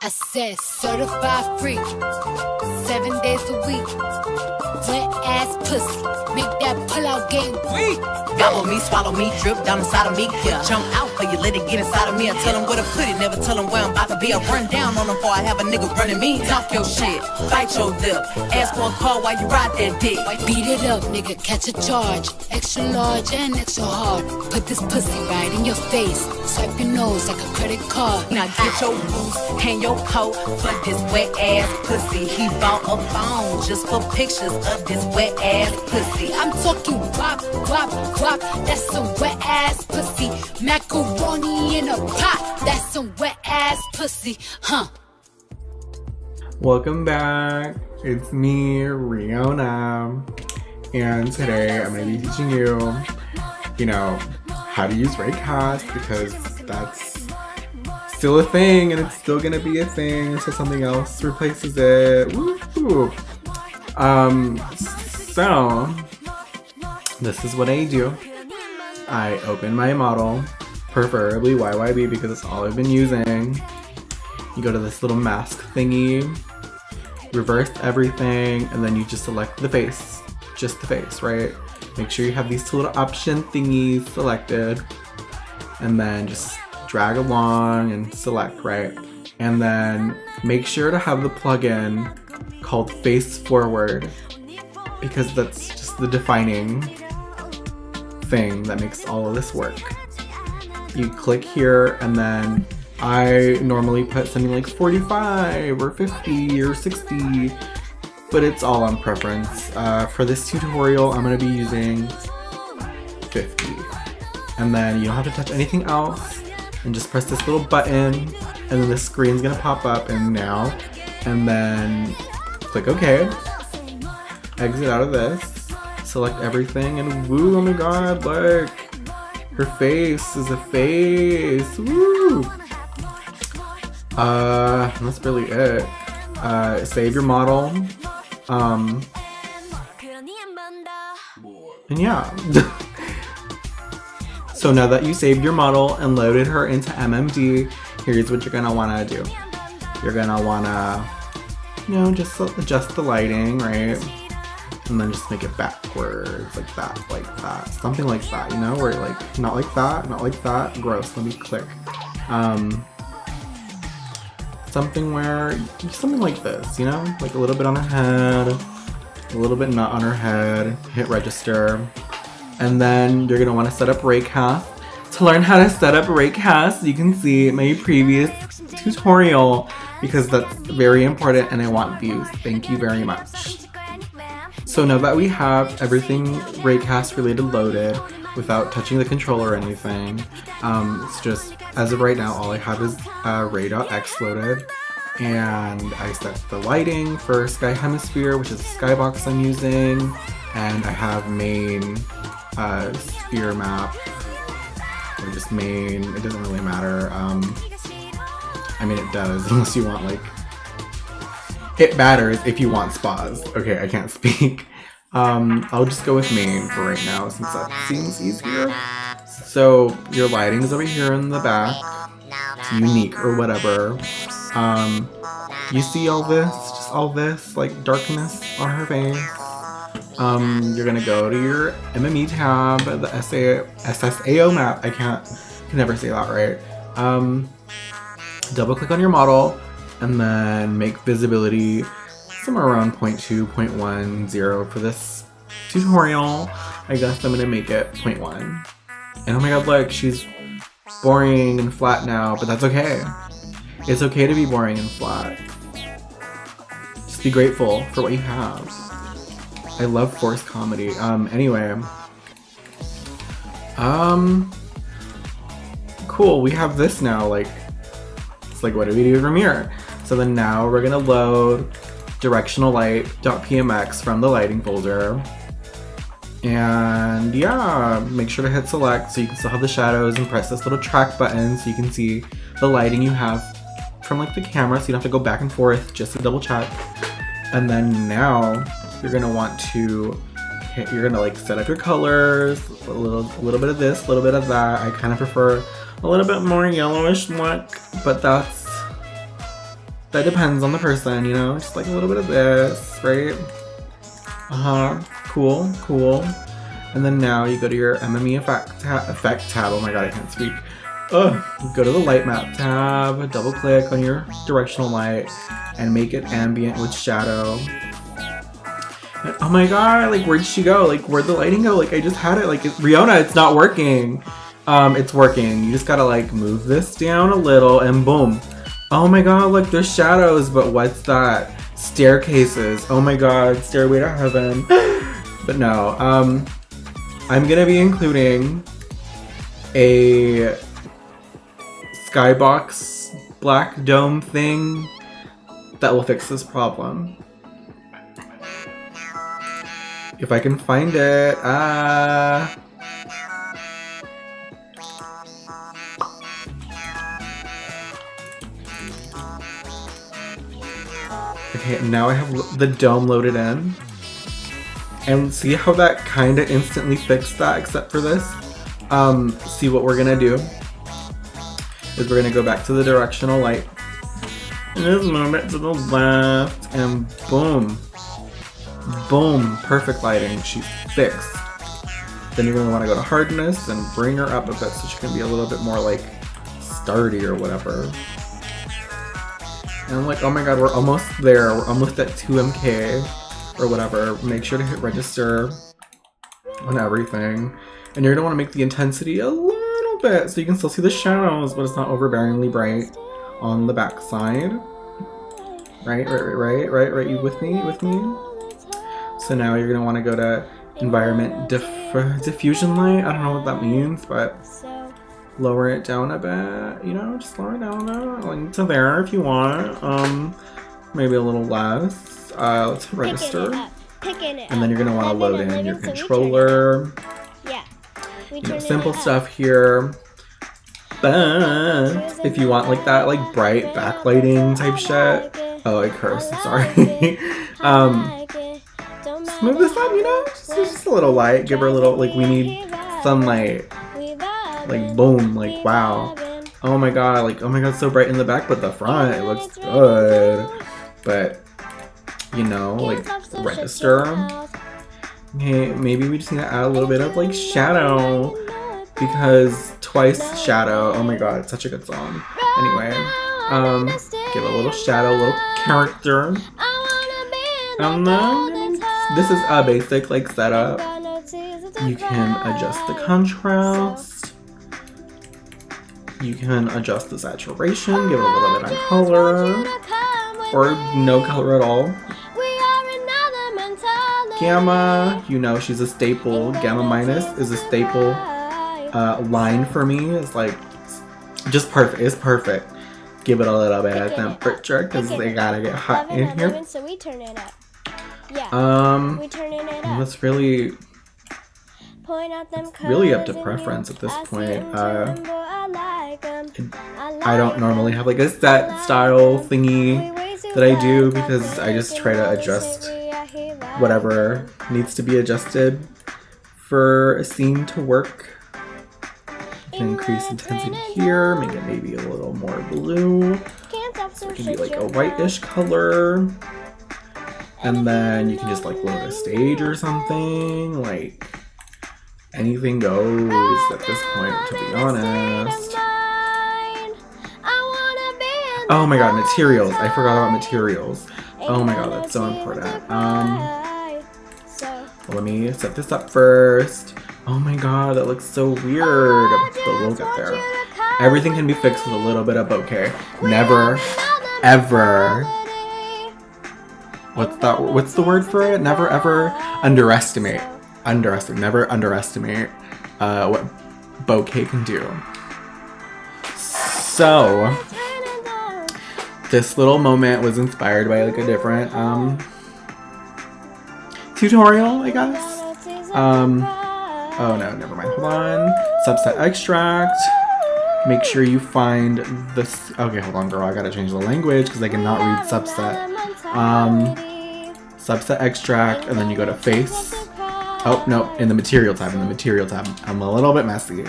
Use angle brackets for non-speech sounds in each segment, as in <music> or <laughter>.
I said certified freak, seven days a week. Wet ass pussy, make that pull out game weak. Gobble me, swallow me, drip down inside of me. Yeah. Jump out for you, let it get inside of me. I tell them where to put it, never tell them where I'm about to be. I run down on them before I have a nigga running me. Talk your shit, bite your lip. Ask for a call while you ride that dick. Beat it up, nigga, catch a charge. Extra large and extra hard. Put this pussy right in your face. Swipe your nose like a credit card. Now get your boots and your coat for this wet ass pussy. He bought a phone just for pictures of this wet ass pussy. I'm talking guap, guap, guap. That's some wet ass pussy. Macaroni in a pot. That's some wet ass pussy, huh? Welcome back. It's me, Reona. And today I'm going to be teaching you, you know, how to use Raycast because that's still a thing and it's still going to be a thing until something else replaces it. Woo! Um, so, this is what I do. I open my model, preferably YYB because it's all I've been using. You go to this little mask thingy, reverse everything, and then you just select the face. Just the face, right? Make sure you have these two little option thingies selected. And then just drag along and select, right? And then make sure to have the plugin called Face Forward because that's just the defining thing that makes all of this work. You click here and then I normally put something like 45 or 50 or 60, but it's all on preference. Uh, for this tutorial, I'm going to be using 50. And then you don't have to touch anything else and just press this little button and then the screen's going to pop up and now and then click OK. Exit out of this, select everything and woo, oh my god, like, Her face is a face, woo! Uh, that's really it. Uh, save your model. Um, and yeah. <laughs> so now that you saved your model and loaded her into MMD, here's what you're gonna wanna do. You're gonna wanna, you know, just adjust the lighting, right? And then just make it backwards, like that, like that. Something like that, you know? Where like, not like that, not like that. Gross, let me click. Um, something where something like this, you know, like a little bit on her head, a little bit not on her head. Hit register, and then you're gonna want to set up Raycast. To learn how to set up Raycast, you can see my previous tutorial because that's very important and I want views. Thank you very much. So now that we have everything Raycast related loaded without touching the controller or anything, um, it's just as of right now, all I have is uh, Ray.x loaded, and I set the lighting for Sky Hemisphere, which is the skybox I'm using, and I have main uh, sphere map, or just main, it doesn't really matter. Um, I mean, it does, <laughs> unless you want, like, it matters if you want spas. Okay, I can't <laughs> speak. Um, I'll just go with main for right now, since that seems easier. So your lighting is over here in the back. It's unique or whatever. Um, you see all this, just all this like darkness on her face. Um, you're gonna go to your MME tab, the SA, SSAO map. I can't, can never say that right. Um, double click on your model and then make visibility somewhere around 0.2, 0.10 for this tutorial. I guess I'm gonna make it 0.1. And oh my god, look, she's boring and flat now, but that's okay. It's okay to be boring and flat. Just be grateful for what you have. I love forced comedy. Um, anyway. Um, cool, we have this now, like, it's like, what do we do from here? So then now we're gonna load directional light.pmx from the lighting folder. And yeah, make sure to hit select so you can still have the shadows and press this little track button so you can see the lighting you have from like the camera so you don't have to go back and forth just to double check. And then now you're gonna want to you're gonna like set up your colors, a little, a little bit of this, a little bit of that. I kind of prefer a little bit more yellowish look, but that's that depends on the person, you know, just like a little bit of this, right? Uh-huh, cool, cool. And then now you go to your MME effect, ta- effect tab. Oh my god, I can't speak. Ugh. Go to the light map tab, double click on your directional light, and make it ambient with shadow. And- oh my god, like where'd she go? Like where'd the lighting go? Like I just had it. Like it, Reona, it's not working. Um, it's working. You just gotta like move this down a little and boom. Oh my god, look, there's shadows, but what's that? Staircases. Oh my god, stairway to heaven. <gasps> but no, um, I'm gonna be including a skybox black dome thing that will fix this problem. If I can find it, ah. Okay, now I have the dome loaded in. And see how that kind of instantly fixed that, except for this? Um, see what we're gonna do is we're gonna go back to the directional light. And just move it to the left, and boom. Boom, perfect lighting, she's fixed. Then you're gonna wanna go to hardness and bring her up a bit so she can be a little bit more like sturdy or whatever. And I'm like, oh my god, we're almost there. We're almost at 2MK or whatever. Make sure to hit register on everything. And you're gonna wanna make the intensity a little bit so you can still see the shadows, but it's not overbearingly bright on the back side. Right, right, right, right, right, right. You with me? With me? So now you're gonna wanna go to environment diff- diffusion light. I don't know what that means, but lower it down a bit, you know, just lower it down a bit, like to there if you want. Um, maybe a little less. Uh, let's register. And then you're gonna want to load in your controller. Yeah. You know, simple stuff here. But if you want like that like bright backlighting type shit, oh I cursed, sorry. <laughs> um, just move this up, you know, just, just a little light. Give her a little like we need sunlight. Like boom, like wow. Oh my god, like oh my god, so bright in the back, but the front it looks good. But you know, like register. Okay, maybe we just need to add a little bit of like shadow because twice shadow. Oh my god, it's such a good song. Anyway, um, give a little shadow, a little character. And then this is a basic like setup. You can adjust the contrast. You can adjust the saturation, give it a little bit of color, or no color at all. Gamma, you know she's a staple. Gamma minus is a staple uh, line for me. It's like just perfect. It's perfect. Give it a little bit of temperature because they gotta get hot in here. So we turn it up. Yeah. Um, we turning it up. that's really Point out them really up to preference at this point. Uh, I like 'em. I don't normally have like a set style thingy that I do because I just try to adjust whatever needs to be adjusted for a scene to work. Can increase intensity here, make it maybe a little more blue. So it can be like a whitish color. And then you can just like load a stage or something. Like anything goes at this point, to be honest. Oh my god, materials. I forgot about materials. Oh my god, that's so important. Um, let me set this up first. Oh my god, that looks so weird. But we'll get there. Everything can be fixed with a little bit of bokeh. Never, ever. What's that? What's the word for it? Never ever underestimate. Underestimate. Never underestimate uh, what bokeh can do. So, this little moment was inspired by like a different um, tutorial, I guess. Um, oh no, never mind. Hold on. Subset extract. Make sure you find this. Okay, hold on, girl. I gotta change the language because I cannot read subset. Um, subset extract, and then you go to face. Oh no, in the material tab. In the material tab, I'm a little bit messy.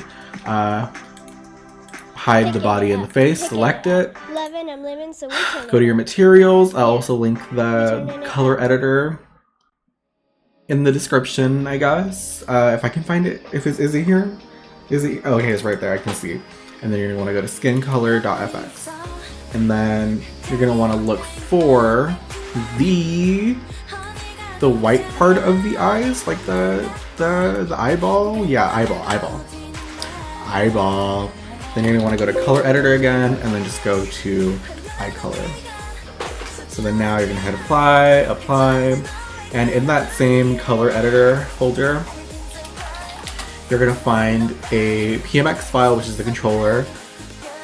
Uh, hide the body and the face. Select it. Living, I'm living, so we <sighs> can go to your materials. I'll also link the color editor in the description, I guess. Uh, if I can find it. If it's, is it here? Is it? Oh, okay, it's right there. I can see. And then you're gonna want to go to skincolor.fx, and then you're gonna want to look for the the white part of the eyes, like the the the eyeball. Yeah, eyeball, eyeball, eyeball. Then you're gonna want to go to color editor again, and then just go to eye color. So then now you're gonna hit apply, apply, and in that same color editor folder, you're gonna find a PMX file, which is the controller.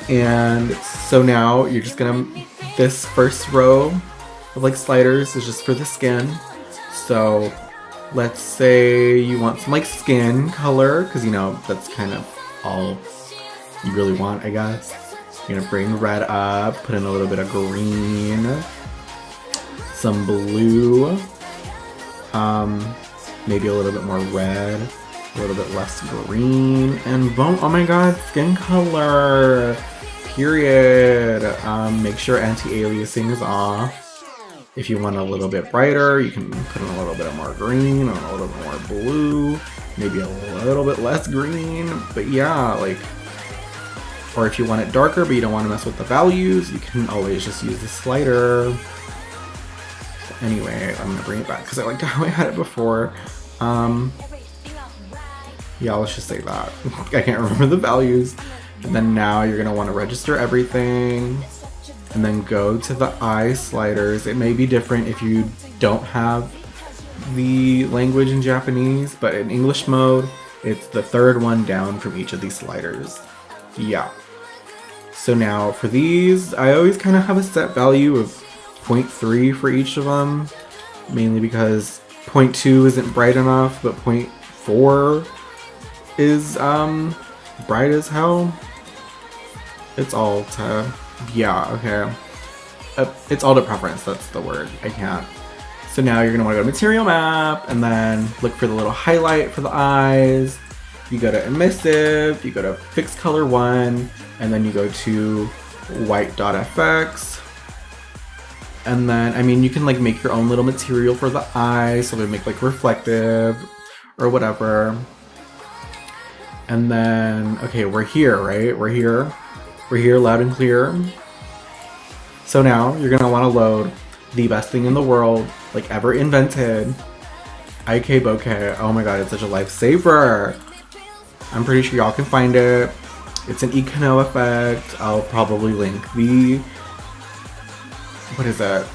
And so now you're just gonna, this first row of like sliders is just for the skin. So let's say you want some like skin color, because you know, that's kind of all you really want, I guess. You're gonna bring red up, put in a little bit of green, some blue, um, maybe a little bit more red, a little bit less green, and boom, oh my god, skin color, period. Um, make sure anti-aliasing is off. If you want a little bit brighter, you can put in a little bit more green, a little bit more blue, maybe a little bit less green, but yeah, like, or if you want it darker but you don't want to mess with the values, you can always just use the slider. Anyway, I'm gonna bring it back because I liked <laughs> how I had it before. Um, yeah, let's just say that. <laughs> I can't remember the values. And then now you're gonna want to register everything and then go to the eye sliders. It may be different if you don't have the language in Japanese, but in English mode, it's the third one down from each of these sliders. Yeah. So now for these, I always kind of have a set value of 0.3 for each of them, mainly because 0.2 isn't bright enough, but 0.4 is um bright as hell. It's all to yeah okay. Uh, it's all to preference. That's the word. I can't. So now you're gonna want to go to material map and then look for the little highlight for the eyes. You go to emissive, you go to fixed color one, and then you go to white.fx. And then, I mean, you can like make your own little material for the eye, so they make like reflective or whatever. And then, okay, we're here, right? We're here. We're here loud and clear. So now you're gonna wanna load the best thing in the world, like ever invented. IK Bokeh. Oh my god, it's such a lifesaver. I'm pretty sure y'all can find it. It's an Ikeno effect. I'll probably link the what is that?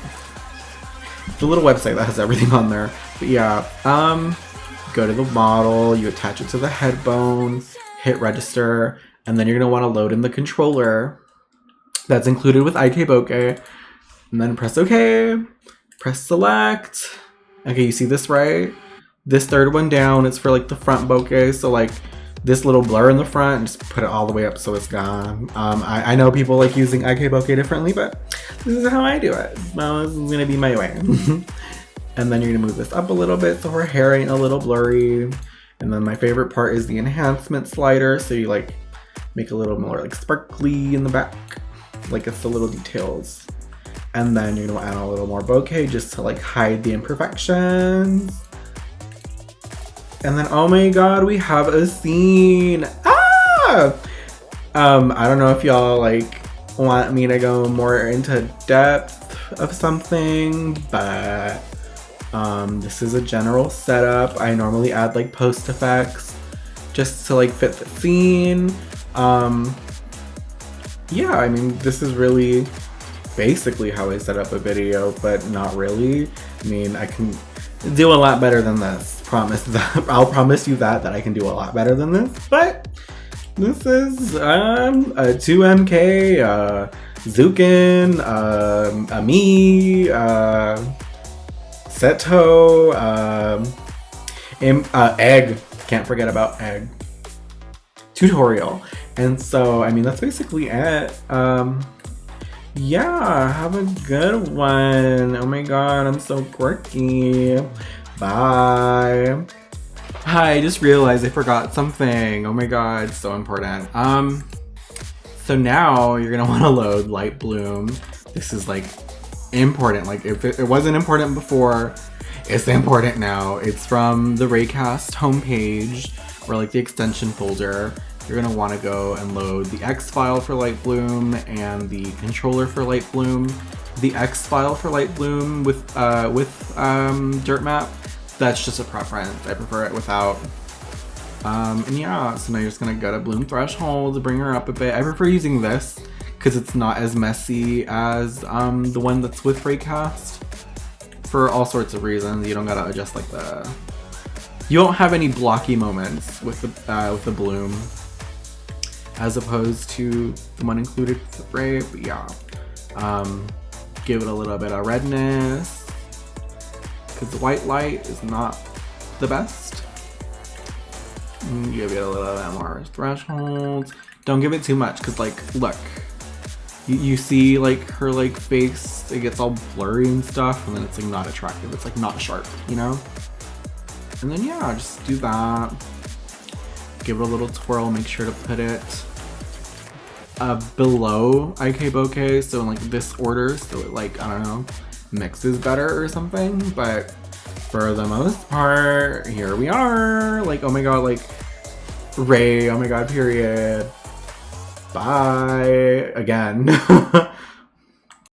The little website that has everything on there. But yeah, um, go to the model, you attach it to the head hit register, and then you're gonna want to load in the controller that's included with IK Bokeh, and then press OK, press select. Okay, you see this right? This third one down it's for like the front bokeh, so like this little blur in the front, and just put it all the way up so it's gone. Um, I, I know people like using IK bokeh differently, but this is how I do it. Well, this is gonna be my way. <laughs> and then you're gonna move this up a little bit so her hair ain't a little blurry. And then my favorite part is the enhancement slider, so you like make a little more like sparkly in the back, like it's the little details. And then you're gonna add a little more bokeh just to like hide the imperfections. And then, oh my god, we have a scene. Ah! Um, I don't know if y'all like want me to go more into depth of something, but um, this is a general setup. I normally add like post effects just to like fit the scene. Um, yeah, I mean, this is really basically how I set up a video, but not really. I mean, I can do a lot better than this. Promise <laughs> that. I'll promise you that, that I can do a lot better than this, but this is um, a 2MK, uh, Zukin, uh, Ami, uh, Seto, um, uh, Egg. Can't forget about Egg. Tutorial. And so, I mean, that's basically it. Um, yeah, have a good one. Oh my god, I'm so quirky. Bye. Hi, I just realized I forgot something. Oh my god, so important. Um, So now you're gonna <laughs> want to load Light Bloom. This is like important. Like if it, it wasn't important before, it's important now. It's from the Raycast homepage or like the extension folder. You're gonna want to go and load the X file for Light Bloom and the controller for Light Bloom. The X file for Light Bloom with uh, with um, Dirt Map. That's just a preference. I prefer it without. Um, and yeah, so now you're just gonna go to Bloom Threshold, to bring her up a bit. I prefer using this because it's not as messy as um, the one that's with Raycast for all sorts of reasons. You don't gotta adjust like the. You won't have any blocky moments with the uh, with the bloom, as opposed to the one included with the. But yeah, um, give it a little bit of redness because the white light is not the best. Mm, Give it a little bit more thresholds. Don't give it too much because like look, you, you see like her like face it gets all blurry and stuff and then it's like not attractive it's like not sharp you know and then yeah just do that give it a little twirl make sure to put it uh, below IK bokeh so in like this order so it like I don't know mixes better or something but for the most part here we are. Like oh my god like Ray oh my god period. Bye again <laughs>